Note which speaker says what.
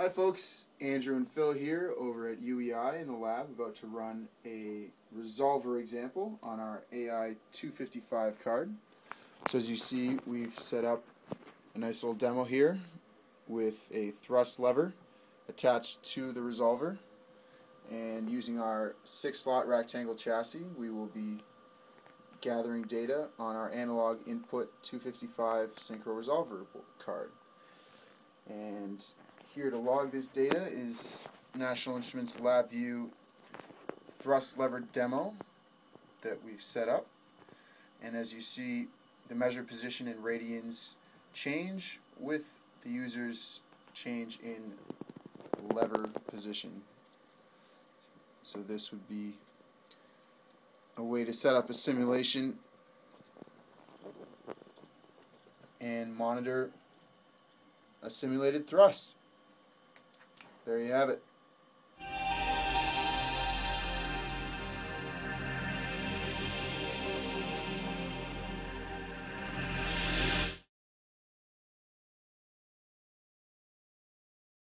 Speaker 1: Hi folks, Andrew and Phil here over at UEI in the lab about to run a resolver example on our AI 255 card. So as you see we've set up a nice little demo here with a thrust lever attached to the resolver. And using our six slot rectangle chassis we will be gathering data on our analog input 255 synchro resolver card. And here to log this data is National Instruments LabVIEW thrust lever demo that we've set up. And as you see, the measure position in radians change with the user's change in lever position. So this would be a way to set up a simulation and monitor a simulated thrust. There you have it.